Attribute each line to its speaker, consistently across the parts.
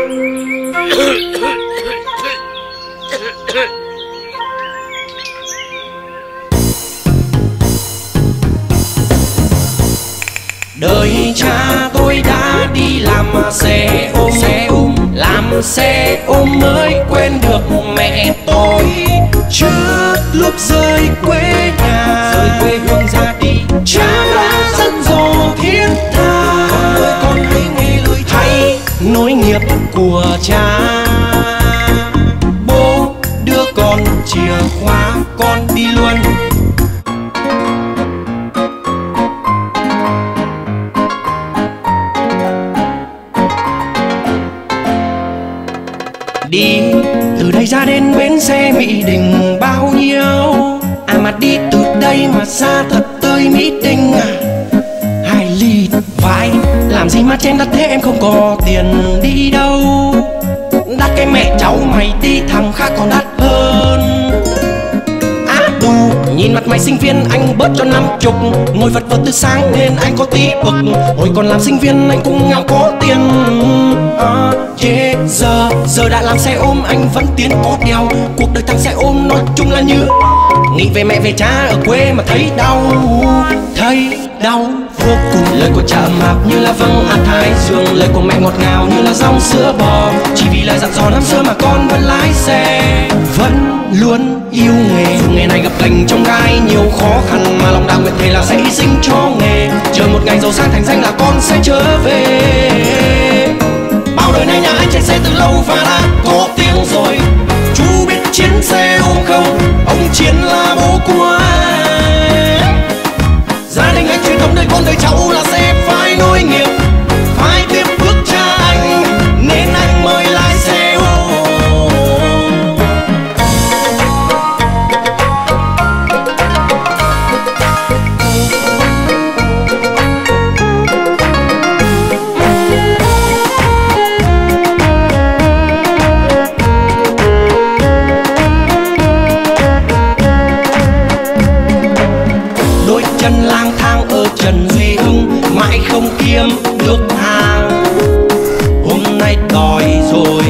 Speaker 1: đời cha tôi đã đi làm xe ôm xe ôm. làm xe ôm mới quên được mẹ tôi. Trước lúc rời quê nhà con đi luôn. Đi từ đây ra đến bến xe mỹ đình bao nhiêu? À mà đi từ đây mà xa thật tới mỹ đình à. Hai ly vai làm gì mà trên đắt thế em không có tiền đi đâu? Đắt cái mẹ cháu mày đi thằng khác còn đắt hơn nhìn mặt mày sinh viên anh bớt cho năm chục. Ngồi vật vật từ sáng nên anh có tí bực. Hồi còn làm sinh viên anh cũng nghèo có tiền. À, yeah, giờ giờ đã làm xe ôm anh vẫn tiến có đèo cuộc đời thằng xe ôm nói chung là như nghĩ về mẹ về cha ở quê mà thấy đau. Thấy đau vô cùng. Lời của cha ấm áp như là vầng hạt thái dương. Lời của mẹ ngọt ngào như là dòng sữa bò. Chỉ vì lời dặn dò năm xưa mà con vẫn lái xe. Vẫn luôn yêu nghề. Dù nghề này gặp gành trong gai, nhiều khó khăn mà lòng đạo nguyện thề là sẽ hy sinh cho nghề. Chờ một ngày giàu sang thành danh là con sẽ trở về. Bao đời nay nhà anh chạy xe từ lâu và đã có chân lang thang ở trần duy hưng, mãi không kiếm được hàng. Hôm nay đòi rồi.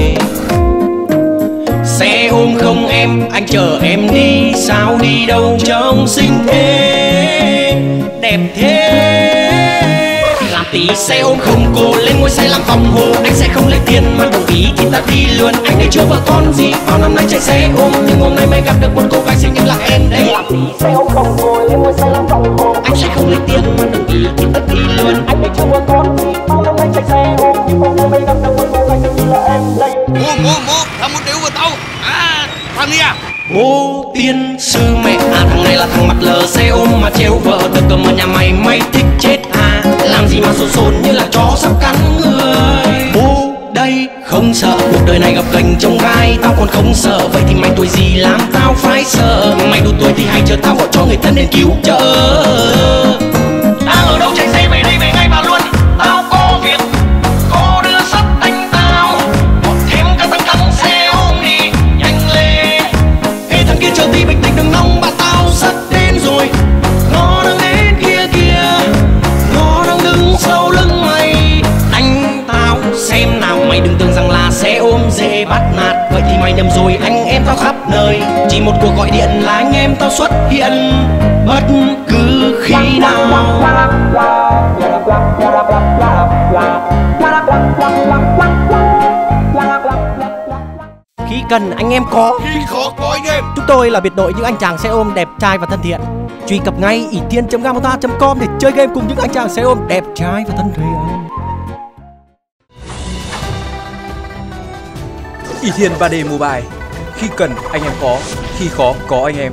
Speaker 1: Xe ôm không em, anh chờ em đi. Sao đi đâu trông xinh thế, đẹp thế? Tí xe ôm không cô lên ngôi xe làm vòng hồ anh sẽ không lấy tiền mà đồng ý thì ta đi luôn. Anh đây chưa vợ con gì bao năm nay chạy xe ôm nhưng hôm nay mới gặp được một cô gái xinh như là em đây. Làm tí xe ôm không cô lên ngôi xe làm vòng hồ anh sẽ không lấy tiền mà đồng ý thì ta đi luôn. Anh đây chưa vợ con gì bao năm nay chạy xe ôm nhưng hôm nay mới gặp được một cô gái xinh như là em đây.
Speaker 2: Mua mua mua Thằng muốn điệu của tao. À thằng này à
Speaker 1: Bố tiên sư mẹ. À thằng này là thằng mặt lờ xe ôm mà trêu vợ được cầm ở nhà mày mày thích chết. à làm gì mà sồn sồn như là chó sắp cắn người. Bố, đây không sợ. Cuộc đời này gặp gành trong gai, tao còn không sợ. Vậy thì mày tuổi gì làm tao phải sợ? Mày đủ tuổi thì hãy chờ tao gọi cho người thân đến cứu trợ. Mày nhầm rồi anh em tao khắp nơi. Chỉ một cuộc gọi điện là anh em tao xuất hiện. Bất cứ khi nào. Khi cần anh em có.
Speaker 2: Khi khó có anh em.
Speaker 1: Chúng tôi là biệt đội những anh chàng xe ôm đẹp trai và thân thiện. Truy cập ngay ỷ thiên com để chơi game cùng những anh chàng xe ôm đẹp trai và thân thiện.
Speaker 3: Ỷ thiên 3D Mobile. Khi cần anh em có Khi khó có anh em.